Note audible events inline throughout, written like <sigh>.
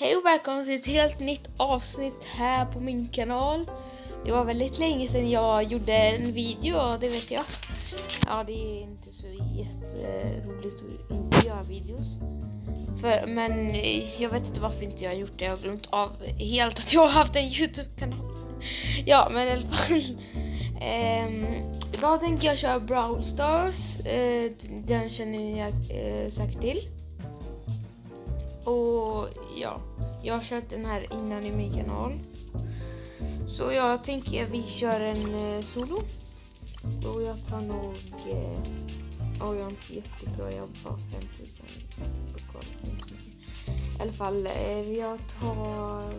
Hej och välkommen till ett helt nytt avsnitt här på min kanal. Det var väldigt länge sedan jag gjorde en video, det vet jag. Ja, det är inte så jätteroligt att inte göra videos. För, men eh, jag vet inte varför inte jag har gjort det. Jag har glömt av helt att jag har haft en Youtube-kanal. Ja, men i alla fall. Um, idag tänker jag köra Brawl Stars. Uh, den känner ni uh, säkert till. Och ja, jag har kört den här innan i min kanal. Så jag tänker att vi kör en eh, solo. Och jag tar nog... Eh, och jag är inte jättebra, jag har bara 5000 på I alla fall, eh, jag tar...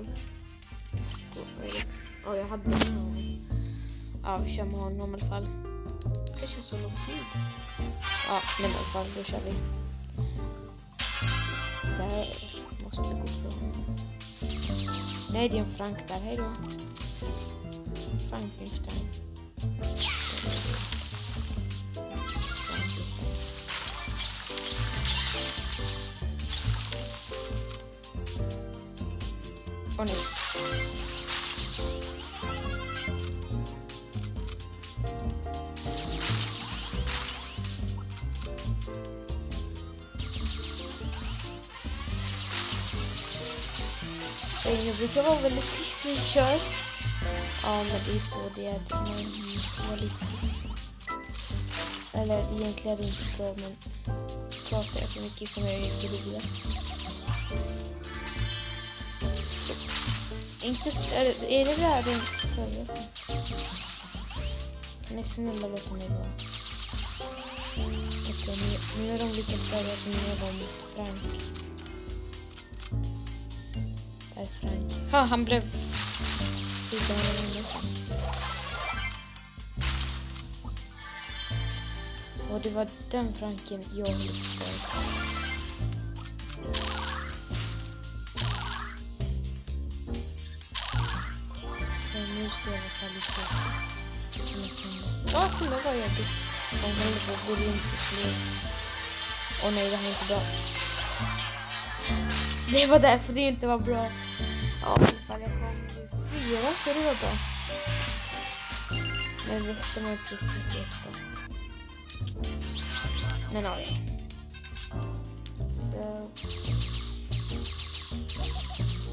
Och jag hade nog... Ja, vi kör med honom i alla fall. Kanske så lång tid. Ja, men i alla fall, då kör vi. Där måste gå bra. Nej, det är en Frank där. Hej då. Frankenstein. Eh, jag brukar vara väldigt tyst när jag kör. Ja, men det är så det är. Man måste vara lite tyst. Eller egentligen är det inte så, men pratar jag för mycket kommer jag inte roligare. Inte... Är, är det där den förra? Kan ni snälla låta mig vara? Okej, nu, nu är de lika stora som jag var mot Frank. Frank. Ja, han blev... Utan Och det var den Franken jag lyckades nu ska jag vara lite... Ja, kolla vad jag fick. De håller på att gå runt och slå. Åh nej, det här är inte bra. Det var därför det inte var bra. Ja, ifall jag kom fyra så det var bra. Men resten var inte riktigt jättebra. Men ja, ja. Så...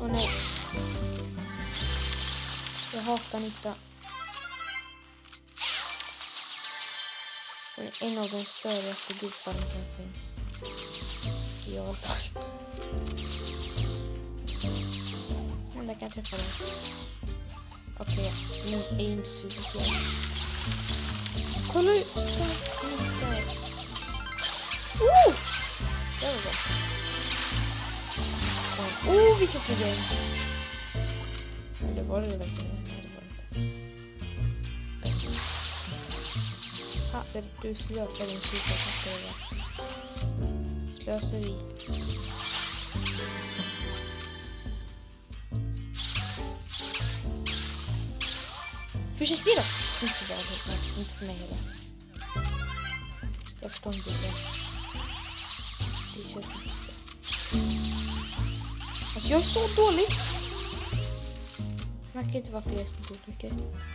Åh nej. Jag hatar nytta. Hon är en av de största gubbarna som finns. Ska jag i alla fall. Men jag kan träffa dig. Okej, okay, min aim suger. Kolla hur starkt mitt är. Oh! Det var gott. Oh, vilken snygg aim. Eller var det verkligen? du slösar din superattack. Slöseri. Hur känns det då? Inte för dig, inte för mig heller. Jag förstår inte hur det känns. Det känns inte så. Alltså jag är så dålig. Snacka inte varför jag är så dålig, okej? Okay?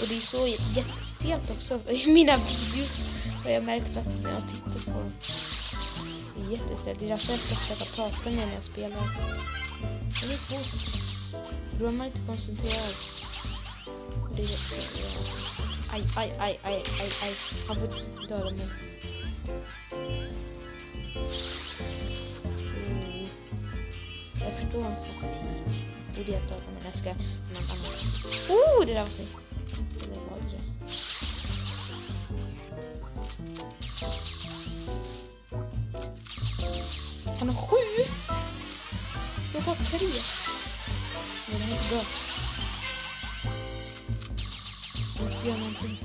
Och det är så jättestelt också <laughs> i mina videos. Har jag märkt att när jag har tittat på dem. Det är jättestelt. Det är därför jag ska försöka prata med när jag spelar. Men det är svårt. Då är man inte koncentrerad. Och det är jättestelt. Aj, aj, aj, aj, aj, aj. Han får typ döda mig. Mm. Jag förstår hans taktik. Borde jag döda mig. Jag ska... Oh, det där var snyggt. Eller var det det? Han har sju! Jag har bara tre. Men det här är inte bra måste göra någonting.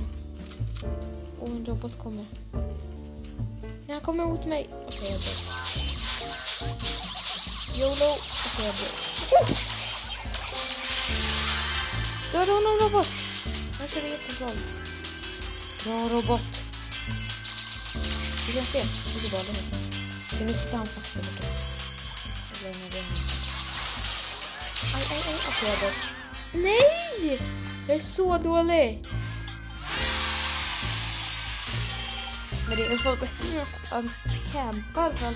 Åh, en robot kommer. Nej, han kommer mot mig. Okej, okay, jag dör. YOLO. Okej, okay, jag dör. Oh! Döda honom, robot! Han kör jättebra. Bra robot. Hur känns det? Lite bra, eller hur? Okej, nu sitter han fast där borta. länge vi det. Aj, aj, aj. Okej, jag dör. Nej! Jag är så dålig. Men det är väl bättre än att, att campa i alla fall.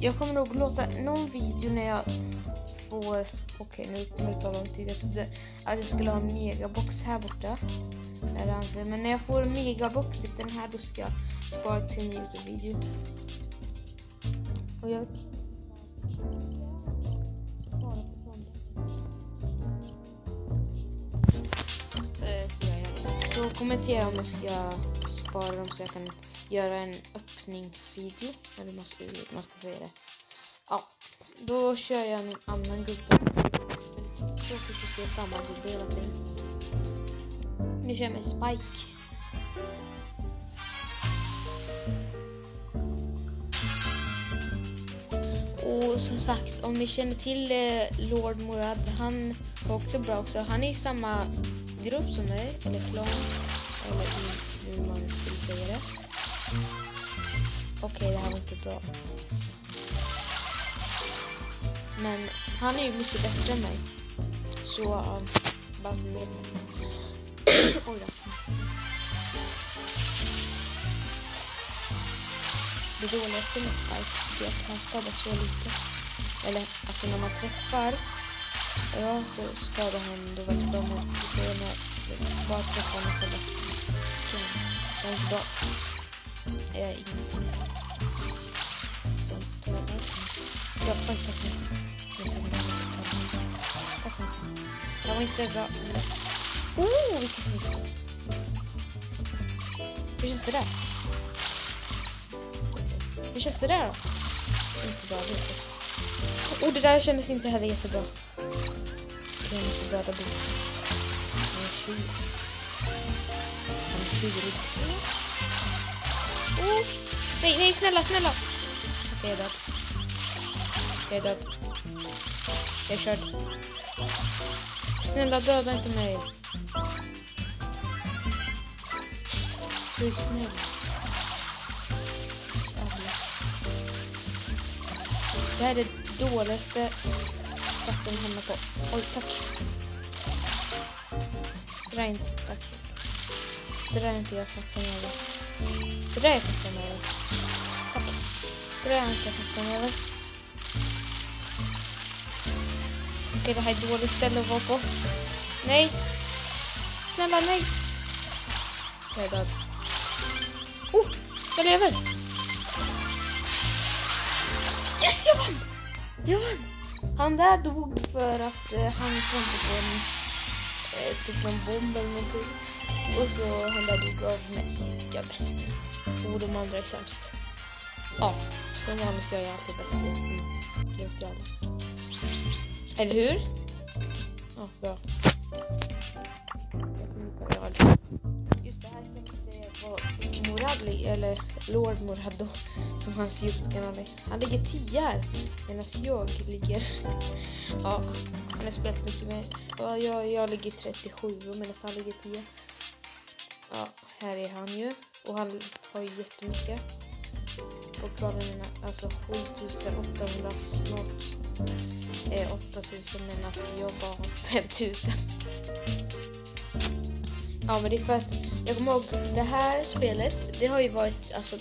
Jag kommer nog låta någon video när jag får... Okej, nu kommer det ta lång tid. Jag trodde att jag skulle ha en megabox här borta. Men när jag får en megabox, typ den här, då ska jag spara till en Youtube-video. Och jag kommentera om jag ska spara dem så jag kan göra en öppningsvideo. Eller man ska, man ska säga det. Ja, då kör jag en annan gubbe. Tråkigt att se samma gubbe hela tiden. Nu kör jag med Spike. Och som sagt, om ni känner till eh, Lord Morad, han var också bra också. Han är i samma grupp som mig, eller klan, eller hur man vill säga det. Okej, okay, det här var inte bra. Men han är ju mycket bättre än mig. Så, um, bara som vet <coughs> Oj då. Det dåligaste med Spike är att han skadar så lite. Eller alltså när man träffar ja, så skadade han. Det var inte bra om vi bara träffar honom själva spiken. Det var inte bra. Jag är ingenting. Så, dödar. Jag fightas nu. Tack så mycket. Det var inte bra. Oh, vilken snitt. Hur känns det där? Hur känns det där då? Inte bra, riktigt. Oh, det där kändes inte heller jättebra. Döda Bo. Han är tjurig. Han är tjurig. Oh. Nej, nej, snälla, snälla. Okej, jag är död. Jag är död. Jag är körd. Snälla, döda inte mig. Du är snäll. Det här är det dåligaste platsen hamnar på. Oj, tack. Det där är inte tacksam. Det där är inte jag tacksam över. Det där är jag tacksam över. Tack. Det där är jag inte tacksam över. Okej, det här är ett dåligt ställe att vara på. Nej! Snälla, nej! Jag är död. Oh! Jag lever! Yes, jag vann! Jag vann! Han där dog för att eh, han kom på en eh, typ en bomb eller någonting. Och så han där dog av mig. Jag är bäst. Och de andra är sämst. Ja, som vanligt jag är alltid bäst. Mm, det vet jag alla. Eller hur? Ja, bra. Jag vad Moradli, eller Lord Morado, som hans Youtube-kanal är. Han ligger 10 här, medan jag ligger... Ja, han har spelat mycket mer. Ja, jag, jag ligger 37 medan han ligger 10. Ja, här är han ju. Och han har ju jättemycket. Och planerna, alltså 7800 snart. Eh, 8000 medan jag bara har 5000. Ja men det är för att jag kommer ihåg det här spelet, det har ju varit alltså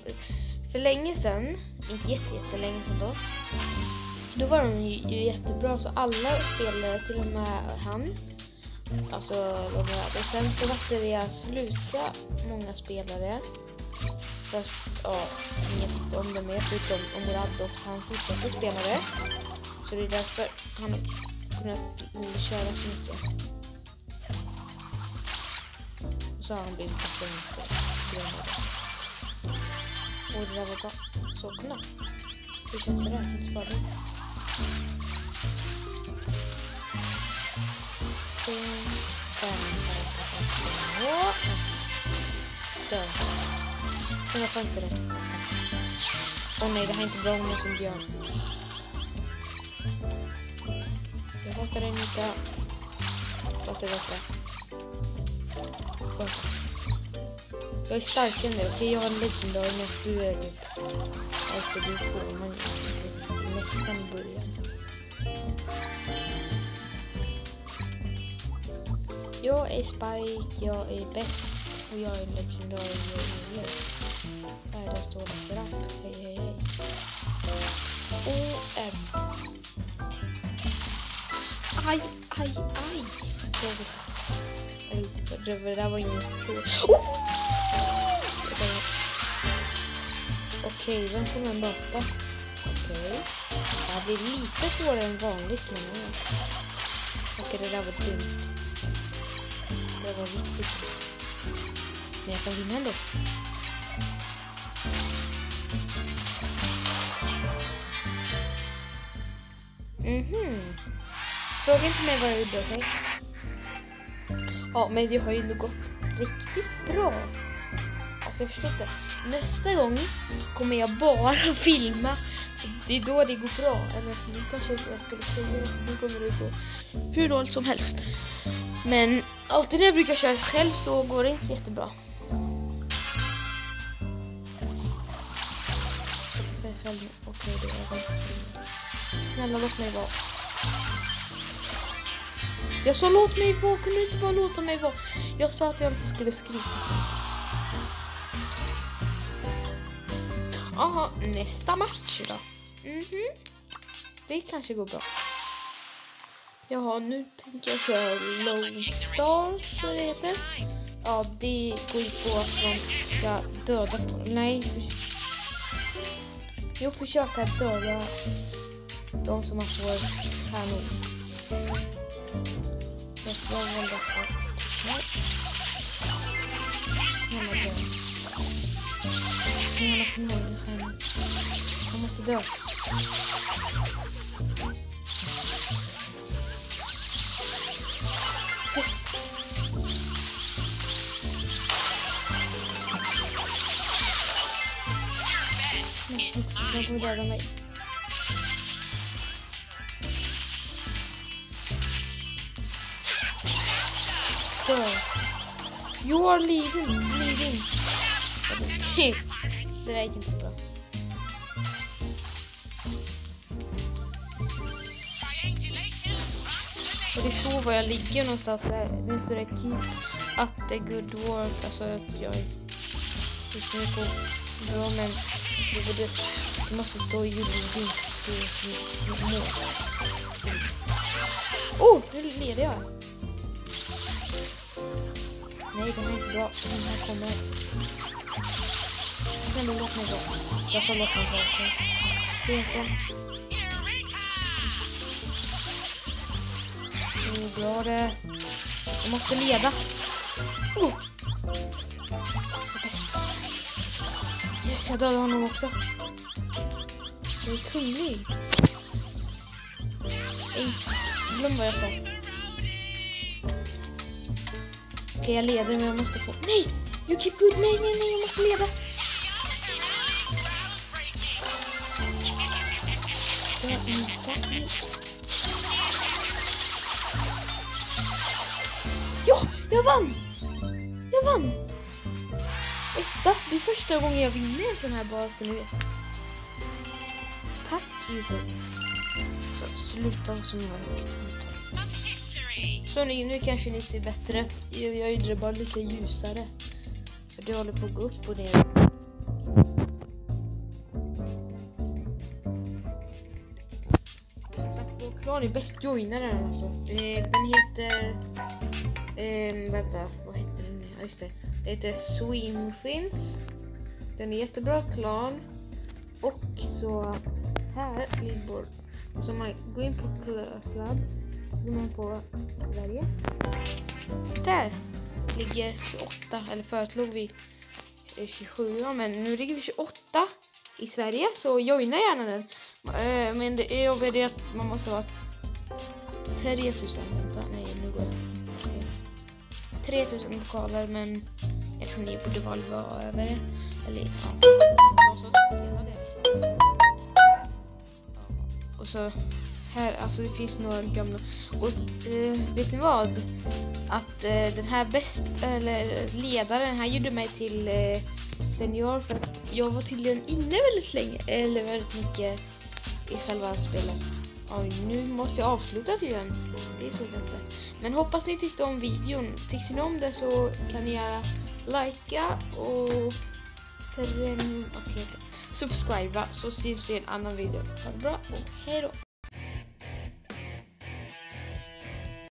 för länge sedan, inte jätte, jättelänge sedan då. Då var de ju, ju jättebra så alla spelare, till och med han, alltså och sen så vart det sluta många spelare. För ja, ingen tyckte om det mer förutom om han fortsatte spela det. Så det är därför han har kunnat köra så mycket så har han blivit patient grönad. Och det där var bra. Så kolla. Hur känns det där? Inte spara Dör. Sen varför inte det? Åh oh, nej, det här är inte bra om jag som björn. Jag hatar den inte. Fast jag vet det. Jag är starkare nu, okej? Jag har en legendary medan du är typ Alltså, du får man nästan i början. Jag är Spike, jag är bäst och jag är legendary warrior. Där står det rapp. Hej, hej, hej. Och ett. Aj, aj, aj. Eller, Det där var ingen fråga. Oh! Okej, vem kommer jag möta? Okej. Det här blir lite svårare än vanligt men ja. Okej, det där var dumt. Det var riktigt dumt. Men jag kan vinna ändå. Mhm. Fråga inte mig vad jag gjorde, okej? Ja, men det har ju ändå gått riktigt bra. Alltså jag förstår inte. Nästa gång kommer jag bara <laughs> filma. För det är då det går bra. Eller nu kanske inte jag skulle säga det. Nu kommer det gå hur dåligt som helst. Men alltid när jag brukar köra själv så går det inte så jättebra. Säg själv okej okay, det är. Snälla låt mig vara. Jag sa låt mig vara, kunde du inte bara låta mig vara? Jag sa att jag inte skulle skrika. Jaha, nästa match då. Mhm. Det kanske går bra. Jaha, nu tänker jag köra Lone Stars, vad det heter. Ja, det går ut på att man ska döda folk. Nej, för... Jo, försöka döda de som so wonderful. What? What am I doing? Nie ma na filmu, kochani. Co masz tu do? Yes! Não, não, não, não, não, não, não, Dö. You are leading. leading. Det där gick inte så bra. Och det står var jag ligger någonstans. Där. Nu står det keep up the good work. Alltså att jag just nu på bra men det, borde, det måste stå you leading. Det är mitt mål. Oh, nu leder jag. Nej, det här är inte bra. Den här kommer. Snälla låt mig vara. Jag sa låt mig vara. okej? Det är bra. Nu bra det. Jag måste leda. Oh. Bäst. Yes, jag dödade honom också. Jag är kunglig. Nej, glöm vad jag sa. Okej, jag leder men jag måste få... Nej! You keep good! Nej, nej, nej, jag måste leda! Inte... Nej. Ja! Jag vann! Jag vann! Etta! Det är första gången jag vinner en sån här bas, så ni vet. Tack Youtube. Så sluta så mörkt. Så nu, nu kanske ni ser bättre. Jag, jag gjorde det bara lite ljusare. För det håller på att gå upp och ner. Som sagt, vår klan är bäst. Joina den alltså. Eh, Den heter... Eh, vänta, vad heter den? Ja, just det. Den heter Swimfins. Den är jättebra klan. Och så här, Leadboard. Så man går in på Club. Så går man på Sverige. Där ligger 28, eller förut låg vi eh, 27, men nu ligger vi 28 i Sverige. Så joina gärna den. Eh, men det är jobbigt att man måste vara 3000, vänta, nej nu går jag. 3000 lokaler men jag tror ni borde vara över det. Eller ja, och så spelar det. Och så här, alltså det finns några gamla. Och eh, vet ni vad? Att eh, den här bäst, eller ledaren, han gjorde mig till eh, senior för att jag var tydligen inne väldigt länge, eller väldigt mycket i själva spelet. Oj, nu måste jag avsluta tydligen. Det såg jag inte. Men hoppas ni tyckte om videon. Tyckte ni om det så kan ni gärna likea och prenum- okay, okay. subscriba så ses vi i en annan video. Ha det bra och hej då!